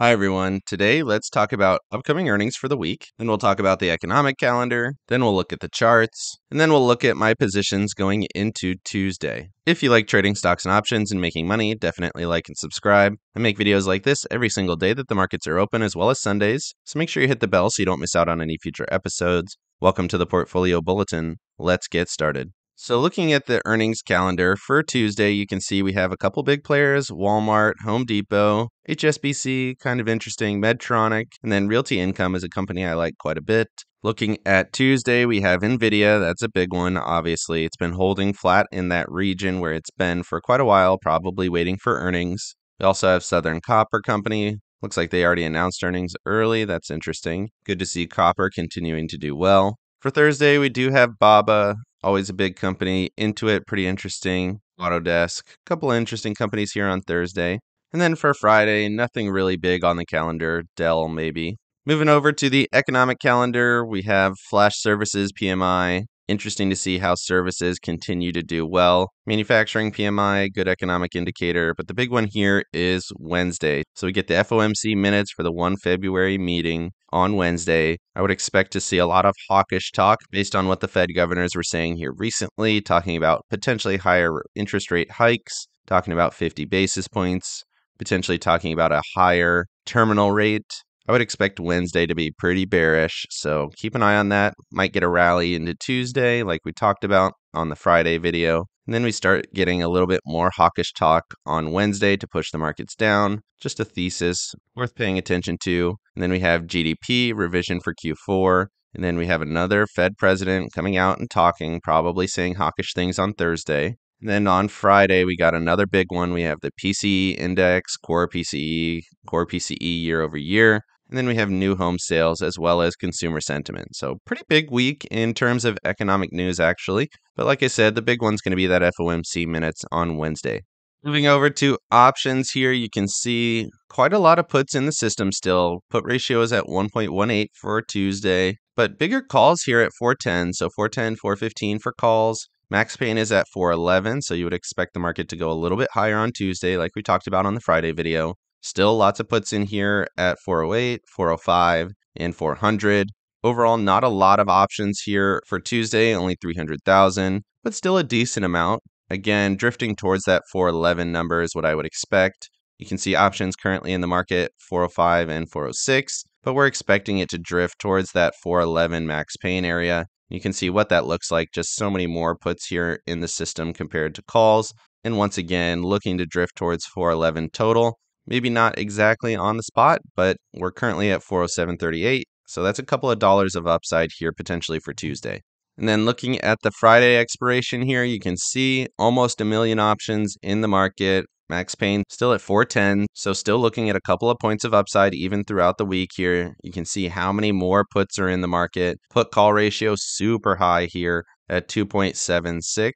Hi, everyone. Today, let's talk about upcoming earnings for the week. Then we'll talk about the economic calendar. Then we'll look at the charts. And then we'll look at my positions going into Tuesday. If you like trading stocks and options and making money, definitely like and subscribe. I make videos like this every single day that the markets are open, as well as Sundays. So make sure you hit the bell so you don't miss out on any future episodes. Welcome to the Portfolio Bulletin. Let's get started. So, looking at the earnings calendar for Tuesday, you can see we have a couple big players Walmart, Home Depot, HSBC, kind of interesting, Medtronic, and then Realty Income is a company I like quite a bit. Looking at Tuesday, we have Nvidia. That's a big one, obviously. It's been holding flat in that region where it's been for quite a while, probably waiting for earnings. We also have Southern Copper Company. Looks like they already announced earnings early. That's interesting. Good to see copper continuing to do well. For Thursday, we do have Baba, always a big company. Intuit, pretty interesting. Autodesk, a couple of interesting companies here on Thursday. And then for Friday, nothing really big on the calendar. Dell, maybe. Moving over to the economic calendar, we have Flash Services PMI, Interesting to see how services continue to do well. Manufacturing PMI, good economic indicator, but the big one here is Wednesday. So we get the FOMC minutes for the 1 February meeting on Wednesday. I would expect to see a lot of hawkish talk based on what the Fed governors were saying here recently, talking about potentially higher interest rate hikes, talking about 50 basis points, potentially talking about a higher terminal rate. I would expect Wednesday to be pretty bearish, so keep an eye on that. Might get a rally into Tuesday, like we talked about on the Friday video. And then we start getting a little bit more hawkish talk on Wednesday to push the markets down. Just a thesis worth paying attention to. And then we have GDP revision for Q4. And then we have another Fed president coming out and talking, probably saying hawkish things on Thursday. And then on Friday, we got another big one. We have the PCE index, core PCE, core PCE year over year. And then we have new home sales as well as consumer sentiment. So, pretty big week in terms of economic news, actually. But like I said, the big one's going to be that FOMC minutes on Wednesday. Moving over to options here, you can see quite a lot of puts in the system still. Put ratio is at 1.18 for Tuesday, but bigger calls here at 410. So 410, 415 for calls. Max pain is at 411, so you would expect the market to go a little bit higher on Tuesday, like we talked about on the Friday video. Still lots of puts in here at 408, 405, and 400. Overall, not a lot of options here for Tuesday, only 300,000, but still a decent amount. Again, drifting towards that 411 number is what I would expect. You can see options currently in the market 405 and 406, but we're expecting it to drift towards that 411 max pain area. You can see what that looks like, just so many more puts here in the system compared to calls. And once again, looking to drift towards 411 total. Maybe not exactly on the spot, but we're currently at 407.38. So that's a couple of dollars of upside here potentially for Tuesday. And then looking at the Friday expiration here, you can see almost a million options in the market. Max Pain still at 410, so still looking at a couple of points of upside even throughout the week here. You can see how many more puts are in the market. Put call ratio super high here at 2.76.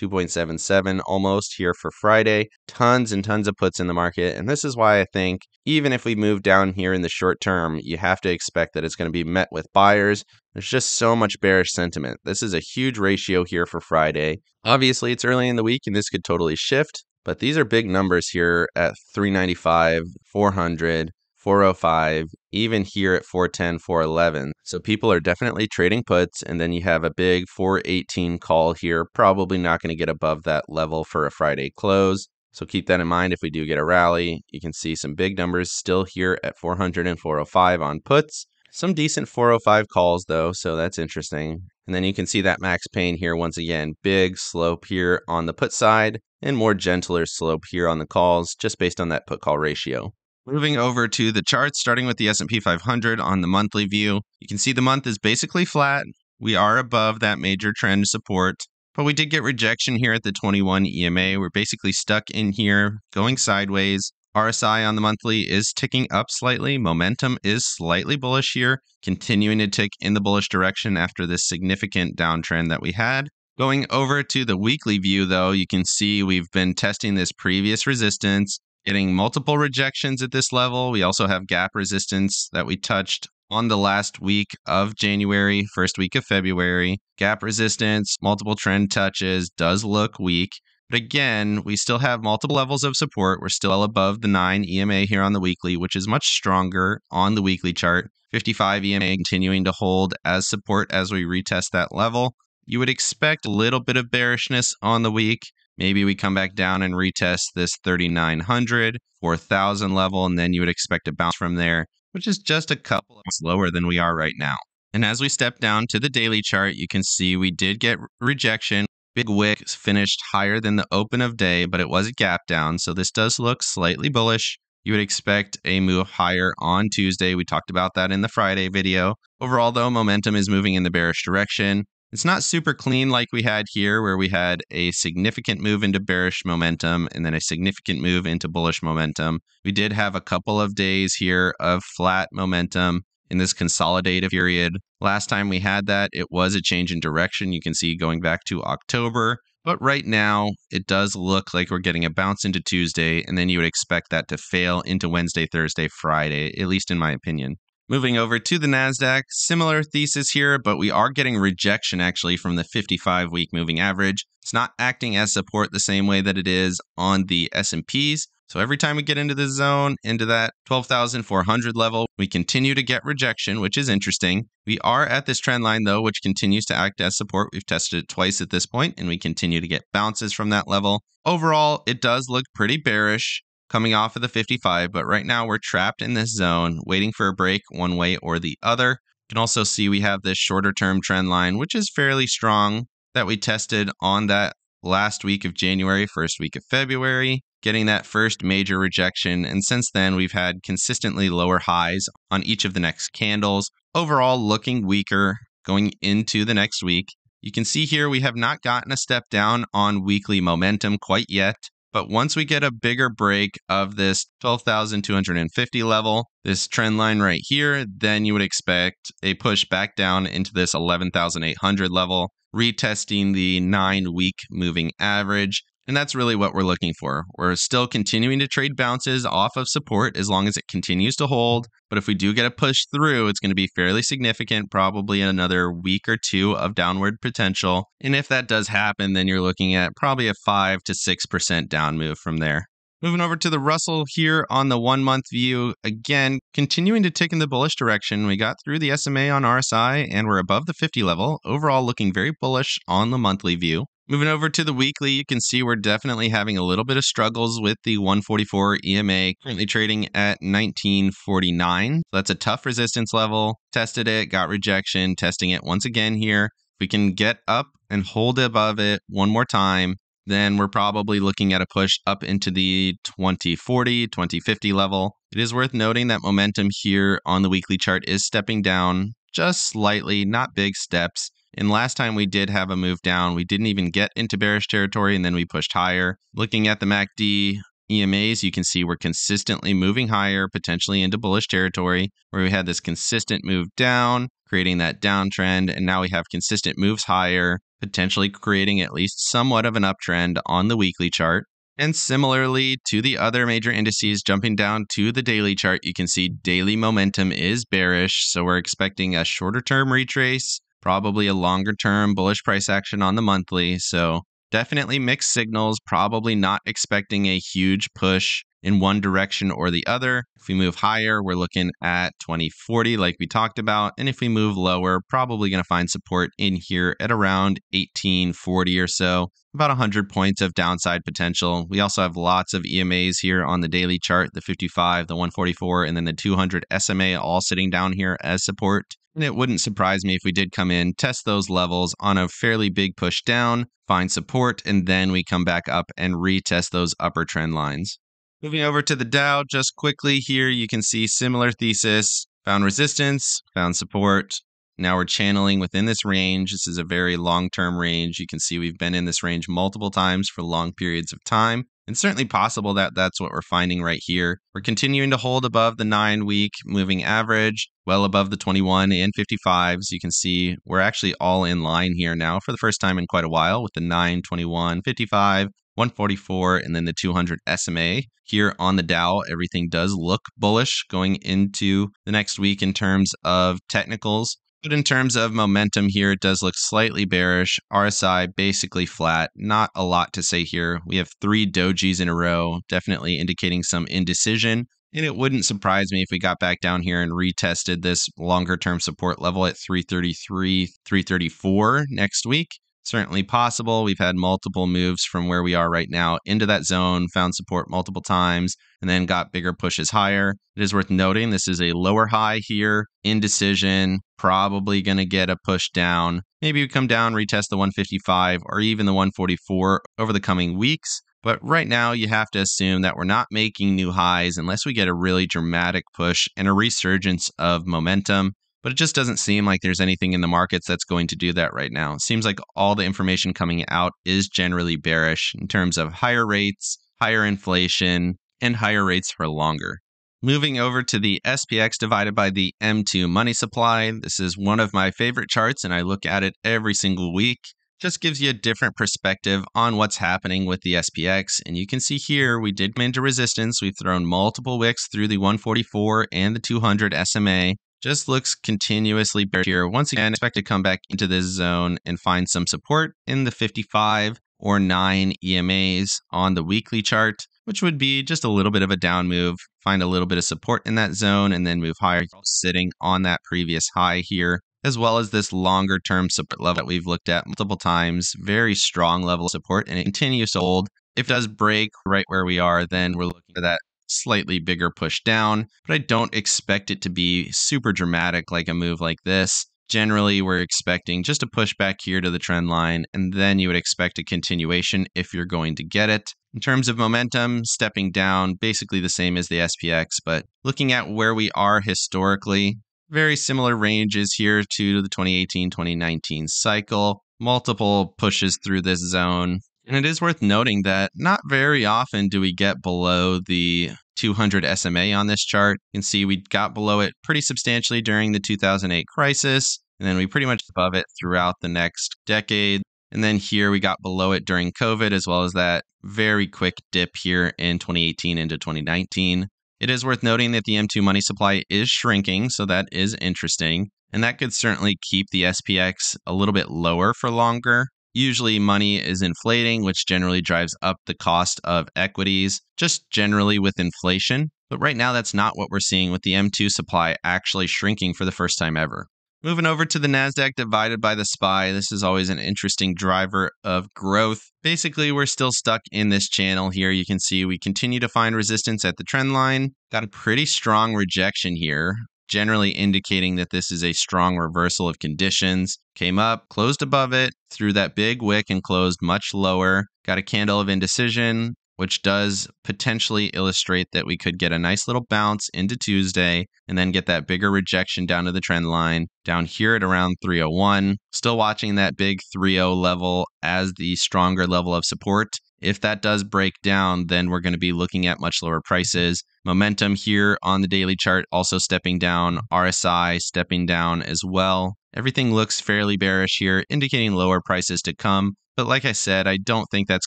2.77 almost here for Friday. Tons and tons of puts in the market. And this is why I think even if we move down here in the short term, you have to expect that it's going to be met with buyers. There's just so much bearish sentiment. This is a huge ratio here for Friday. Obviously, it's early in the week and this could totally shift, but these are big numbers here at 395, 400, 405, even here at 410, 411. So people are definitely trading puts, and then you have a big 418 call here, probably not going to get above that level for a Friday close. So keep that in mind if we do get a rally. You can see some big numbers still here at 400 and 405 on puts. Some decent 405 calls though, so that's interesting. And then you can see that max pain here once again, big slope here on the put side and more gentler slope here on the calls just based on that put call ratio. Moving over to the charts, starting with the S&P 500 on the monthly view, you can see the month is basically flat. We are above that major trend support, but we did get rejection here at the 21 EMA. We're basically stuck in here, going sideways. RSI on the monthly is ticking up slightly. Momentum is slightly bullish here, continuing to tick in the bullish direction after this significant downtrend that we had. Going over to the weekly view, though, you can see we've been testing this previous resistance getting multiple rejections at this level. We also have gap resistance that we touched on the last week of January, first week of February. Gap resistance, multiple trend touches does look weak. But again, we still have multiple levels of support. We're still above the 9 EMA here on the weekly, which is much stronger on the weekly chart. 55 EMA continuing to hold as support as we retest that level. You would expect a little bit of bearishness on the week. Maybe we come back down and retest this 3900, 4000 level, and then you would expect a bounce from there, which is just a couple of lower than we are right now. And as we step down to the daily chart, you can see we did get rejection. Big wick finished higher than the open of day, but it was a gap down. So this does look slightly bullish. You would expect a move higher on Tuesday. We talked about that in the Friday video. Overall, though, momentum is moving in the bearish direction. It's not super clean like we had here, where we had a significant move into bearish momentum and then a significant move into bullish momentum. We did have a couple of days here of flat momentum in this consolidative period. Last time we had that, it was a change in direction. You can see going back to October. But right now, it does look like we're getting a bounce into Tuesday, and then you would expect that to fail into Wednesday, Thursday, Friday, at least in my opinion. Moving over to the Nasdaq, similar thesis here, but we are getting rejection actually from the 55 week moving average. It's not acting as support the same way that it is on the S&Ps. So every time we get into the zone, into that 12,400 level, we continue to get rejection, which is interesting. We are at this trend line though, which continues to act as support. We've tested it twice at this point, and we continue to get bounces from that level. Overall, it does look pretty bearish coming off of the 55, but right now we're trapped in this zone, waiting for a break one way or the other. You can also see we have this shorter term trend line, which is fairly strong that we tested on that last week of January, first week of February, getting that first major rejection. And since then, we've had consistently lower highs on each of the next candles, overall looking weaker going into the next week. You can see here we have not gotten a step down on weekly momentum quite yet. But once we get a bigger break of this 12,250 level, this trend line right here, then you would expect a push back down into this 11,800 level, retesting the nine week moving average. And that's really what we're looking for. We're still continuing to trade bounces off of support as long as it continues to hold. But if we do get a push through, it's going to be fairly significant, probably another week or two of downward potential. And if that does happen, then you're looking at probably a 5 to 6% down move from there. Moving over to the Russell here on the one month view, again, continuing to tick in the bullish direction. We got through the SMA on RSI and we're above the 50 level, overall looking very bullish on the monthly view. Moving over to the weekly, you can see we're definitely having a little bit of struggles with the 144 EMA, currently trading at 1949. So that's a tough resistance level. Tested it, got rejection, testing it once again here. If we can get up and hold above it one more time, then we're probably looking at a push up into the 2040, 2050 level. It is worth noting that momentum here on the weekly chart is stepping down just slightly, not big steps. And last time we did have a move down, we didn't even get into bearish territory and then we pushed higher. Looking at the MACD EMAs, you can see we're consistently moving higher, potentially into bullish territory, where we had this consistent move down, creating that downtrend. And now we have consistent moves higher, potentially creating at least somewhat of an uptrend on the weekly chart. And similarly to the other major indices, jumping down to the daily chart, you can see daily momentum is bearish. So we're expecting a shorter term retrace probably a longer term bullish price action on the monthly. So definitely mixed signals, probably not expecting a huge push in one direction or the other. If we move higher, we're looking at 2040, like we talked about. And if we move lower, probably going to find support in here at around 1840 or so, about 100 points of downside potential. We also have lots of EMAs here on the daily chart the 55, the 144, and then the 200 SMA all sitting down here as support. And it wouldn't surprise me if we did come in, test those levels on a fairly big push down, find support, and then we come back up and retest those upper trend lines. Moving over to the Dow, just quickly here, you can see similar thesis. Found resistance, found support. Now we're channeling within this range. This is a very long term range. You can see we've been in this range multiple times for long periods of time. And certainly possible that that's what we're finding right here. We're continuing to hold above the nine week moving average, well above the 21 and 55s. You can see we're actually all in line here now for the first time in quite a while with the 9, 21, 55, 144, and then the 200 SMA. Here on the Dow, everything does look bullish going into the next week in terms of technicals. But in terms of momentum here, it does look slightly bearish. RSI basically flat. Not a lot to say here. We have three dojis in a row, definitely indicating some indecision. And it wouldn't surprise me if we got back down here and retested this longer term support level at 333, 334 next week. Certainly possible. We've had multiple moves from where we are right now into that zone, found support multiple times, and then got bigger pushes higher. It is worth noting this is a lower high here, indecision, probably going to get a push down. Maybe we come down, retest the 155 or even the 144 over the coming weeks. But right now, you have to assume that we're not making new highs unless we get a really dramatic push and a resurgence of momentum. But it just doesn't seem like there's anything in the markets that's going to do that right now. It seems like all the information coming out is generally bearish in terms of higher rates, higher inflation, and higher rates for longer. Moving over to the SPX divided by the M2 money supply. This is one of my favorite charts, and I look at it every single week just gives you a different perspective on what's happening with the SPX. And you can see here, we did come into resistance. We've thrown multiple wicks through the 144 and the 200 SMA. Just looks continuously bearish here. Once again, expect to come back into this zone and find some support in the 55 or 9 EMAs on the weekly chart, which would be just a little bit of a down move, find a little bit of support in that zone, and then move higher, sitting on that previous high here as well as this longer term support level that we've looked at multiple times. Very strong level of support, and it continues to hold. If it does break right where we are, then we're looking for that slightly bigger push down, but I don't expect it to be super dramatic like a move like this. Generally, we're expecting just a push back here to the trend line, and then you would expect a continuation if you're going to get it. In terms of momentum, stepping down, basically the same as the SPX, but looking at where we are historically, very similar ranges here to the 2018 2019 cycle. Multiple pushes through this zone. And it is worth noting that not very often do we get below the 200 SMA on this chart. You can see we got below it pretty substantially during the 2008 crisis, and then we pretty much above it throughout the next decade. And then here we got below it during COVID, as well as that very quick dip here in 2018 into 2019. It is worth noting that the M2 money supply is shrinking, so that is interesting. And that could certainly keep the SPX a little bit lower for longer. Usually, money is inflating, which generally drives up the cost of equities, just generally with inflation. But right now, that's not what we're seeing with the M2 supply actually shrinking for the first time ever. Moving over to the NASDAQ divided by the SPY, this is always an interesting driver of growth. Basically, we're still stuck in this channel here. You can see we continue to find resistance at the trend line. Got a pretty strong rejection here, generally indicating that this is a strong reversal of conditions. Came up, closed above it, threw that big wick and closed much lower. Got a candle of indecision, which does potentially illustrate that we could get a nice little bounce into Tuesday and then get that bigger rejection down to the trend line down here at around 301. Still watching that big 30 level as the stronger level of support. If that does break down, then we're going to be looking at much lower prices. Momentum here on the daily chart also stepping down, RSI stepping down as well. Everything looks fairly bearish here, indicating lower prices to come. But like I said, I don't think that's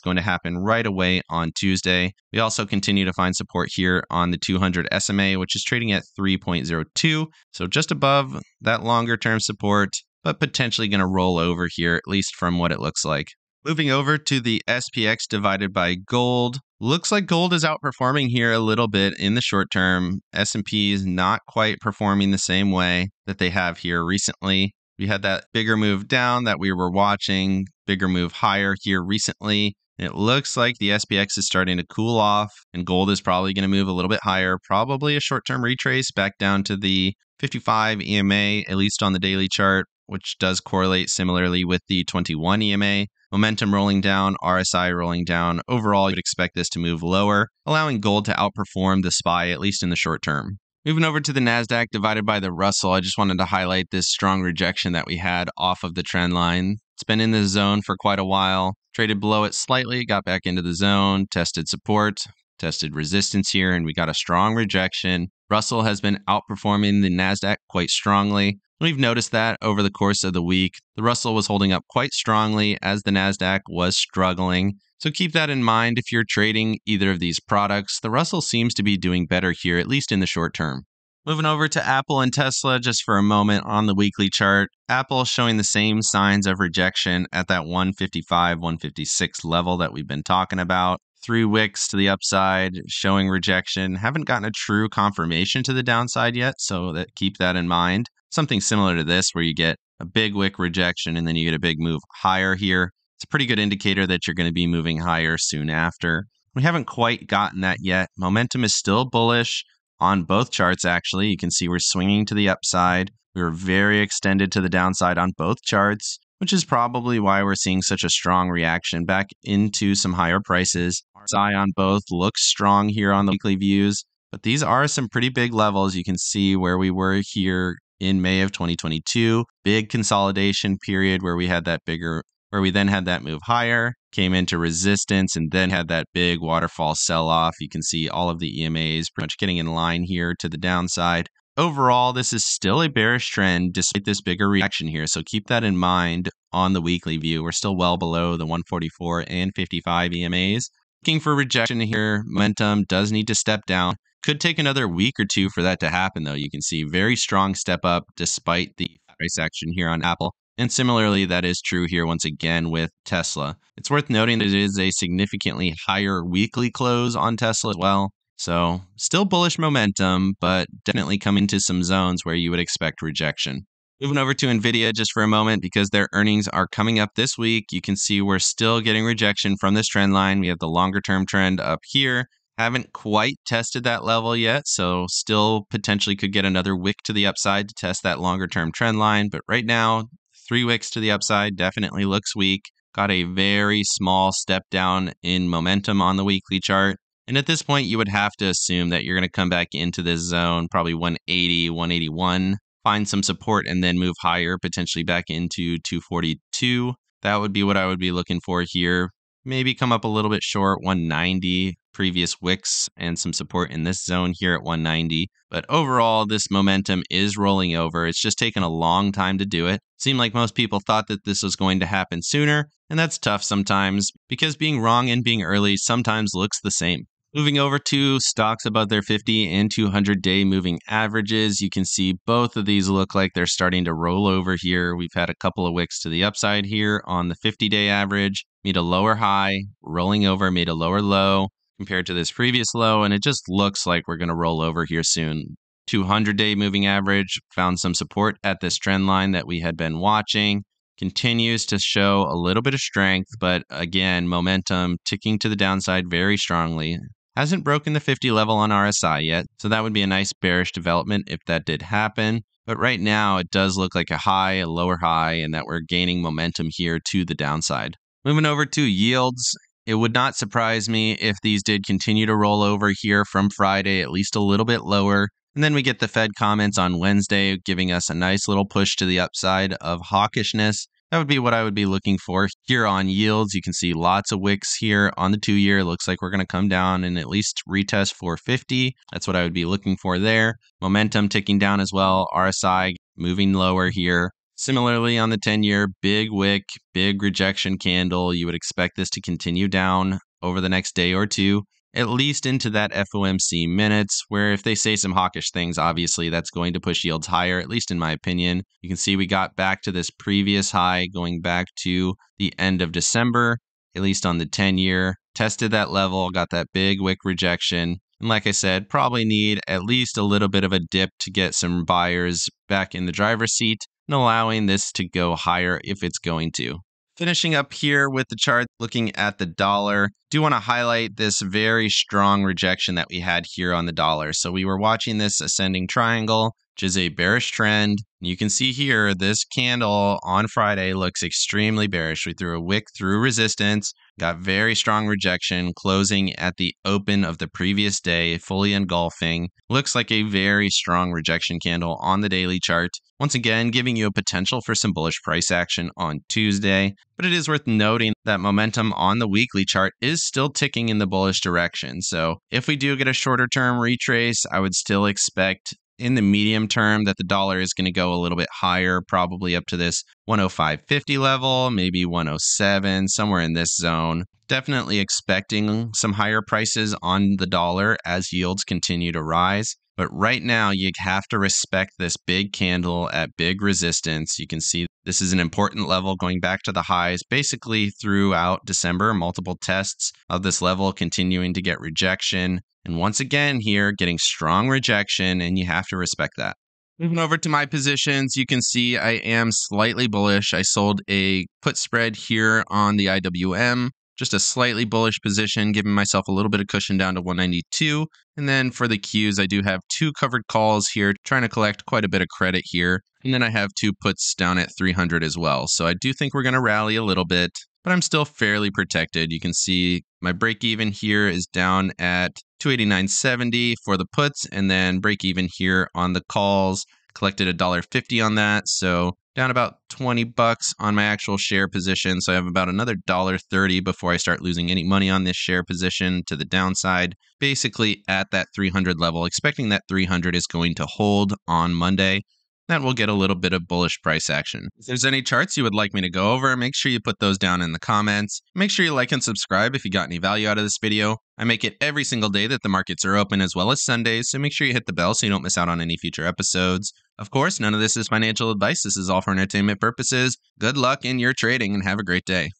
going to happen right away on Tuesday. We also continue to find support here on the 200 SMA, which is trading at 3.02. So just above that longer term support, but potentially going to roll over here, at least from what it looks like. Moving over to the SPX divided by gold. Looks like gold is outperforming here a little bit in the short term. S&P is not quite performing the same way that they have here recently. We had that bigger move down that we were watching, bigger move higher here recently. It looks like the SPX is starting to cool off, and gold is probably going to move a little bit higher. Probably a short term retrace back down to the 55 EMA, at least on the daily chart, which does correlate similarly with the 21 EMA. Momentum rolling down, RSI rolling down. Overall, you'd expect this to move lower, allowing gold to outperform the SPY, at least in the short term. Moving over to the NASDAQ divided by the Russell, I just wanted to highlight this strong rejection that we had off of the trend line. It's been in the zone for quite a while, traded below it slightly, got back into the zone, tested support, tested resistance here, and we got a strong rejection. Russell has been outperforming the NASDAQ quite strongly. We've noticed that over the course of the week. The Russell was holding up quite strongly as the NASDAQ was struggling. So keep that in mind if you're trading either of these products. The Russell seems to be doing better here, at least in the short term. Moving over to Apple and Tesla just for a moment on the weekly chart. Apple showing the same signs of rejection at that 155, 156 level that we've been talking about. Three wicks to the upside, showing rejection. Haven't gotten a true confirmation to the downside yet, so that keep that in mind. Something similar to this, where you get a big wick rejection and then you get a big move higher here. It's a pretty good indicator that you're going to be moving higher soon after. We haven't quite gotten that yet. Momentum is still bullish on both charts, actually. You can see we're swinging to the upside. We were very extended to the downside on both charts, which is probably why we're seeing such a strong reaction back into some higher prices. RSI on both looks strong here on the weekly views, but these are some pretty big levels. You can see where we were here in May of 2022, big consolidation period where we had that bigger where we then had that move higher, came into resistance, and then had that big waterfall sell off. You can see all of the EMAs pretty much getting in line here to the downside. Overall, this is still a bearish trend despite this bigger reaction here. So keep that in mind on the weekly view. We're still well below the 144 and 55 EMAs. Looking for rejection here. Momentum does need to step down. Could take another week or two for that to happen, though. You can see very strong step up despite the price action here on Apple. And similarly, that is true here once again with Tesla. It's worth noting that it is a significantly higher weekly close on Tesla as well. So, still bullish momentum, but definitely coming to some zones where you would expect rejection. Moving over to Nvidia just for a moment because their earnings are coming up this week. You can see we're still getting rejection from this trend line. We have the longer term trend up here. Haven't quite tested that level yet, so still potentially could get another wick to the upside to test that longer term trend line. But right now, Three wicks to the upside definitely looks weak. Got a very small step down in momentum on the weekly chart. And at this point, you would have to assume that you're going to come back into this zone, probably 180, 181, find some support, and then move higher, potentially back into 242. That would be what I would be looking for here. Maybe come up a little bit short, 190 previous wicks and some support in this zone here at 190. But overall, this momentum is rolling over. It's just taken a long time to do it. Seemed like most people thought that this was going to happen sooner, and that's tough sometimes because being wrong and being early sometimes looks the same. Moving over to stocks above their 50 and 200 day moving averages, you can see both of these look like they're starting to roll over here. We've had a couple of wicks to the upside here on the 50 day average, made a lower high, rolling over, made a lower low, compared to this previous low, and it just looks like we're going to roll over here soon. 200 day moving average found some support at this trend line that we had been watching. Continues to show a little bit of strength, but again, momentum ticking to the downside very strongly. Hasn't broken the 50 level on RSI yet, so that would be a nice bearish development if that did happen. But right now, it does look like a high, a lower high, and that we're gaining momentum here to the downside. Moving over to yields, it would not surprise me if these did continue to roll over here from Friday, at least a little bit lower. And then we get the Fed comments on Wednesday, giving us a nice little push to the upside of hawkishness. That would be what I would be looking for here on yields. You can see lots of wicks here on the two year. Looks like we're going to come down and at least retest 450. That's what I would be looking for there. Momentum ticking down as well. RSI moving lower here. Similarly, on the 10 year, big wick, big rejection candle. You would expect this to continue down over the next day or two, at least into that FOMC minutes, where if they say some hawkish things, obviously that's going to push yields higher, at least in my opinion. You can see we got back to this previous high going back to the end of December, at least on the 10 year. Tested that level, got that big wick rejection. And like I said, probably need at least a little bit of a dip to get some buyers back in the driver's seat and allowing this to go higher if it's going to. Finishing up here with the chart, looking at the dollar, do want to highlight this very strong rejection that we had here on the dollar. So we were watching this ascending triangle, which is a bearish trend. You can see here, this candle on Friday looks extremely bearish. We threw a wick through resistance, got very strong rejection, closing at the open of the previous day, fully engulfing. Looks like a very strong rejection candle on the daily chart. Once again, giving you a potential for some bullish price action on Tuesday. But it is worth noting that momentum on the weekly chart is still ticking in the bullish direction. So if we do get a shorter term retrace, I would still expect in the medium term that the dollar is going to go a little bit higher, probably up to this 105.50 level, maybe 107, somewhere in this zone. Definitely expecting some higher prices on the dollar as yields continue to rise. But right now, you have to respect this big candle at big resistance. You can see this is an important level going back to the highs basically throughout December, multiple tests of this level continuing to get rejection. And once again, here getting strong rejection, and you have to respect that. Moving over to my positions, you can see I am slightly bullish. I sold a put spread here on the IWM, just a slightly bullish position, giving myself a little bit of cushion down to 192. And then for the Qs, I do have two covered calls here, trying to collect quite a bit of credit here. And then I have two puts down at 300 as well. So I do think we're going to rally a little bit, but I'm still fairly protected. You can see my break even here is down at 289.70 for the puts, and then break even here on the calls. Collected a dollar fifty on that, so down about 20 bucks on my actual share position. So I have about another dollar 30 before I start losing any money on this share position to the downside. Basically at that 300 level, expecting that 300 is going to hold on Monday that will get a little bit of bullish price action. If there's any charts you would like me to go over, make sure you put those down in the comments. Make sure you like and subscribe if you got any value out of this video. I make it every single day that the markets are open as well as Sundays, so make sure you hit the bell so you don't miss out on any future episodes. Of course, none of this is financial advice. This is all for entertainment purposes. Good luck in your trading and have a great day.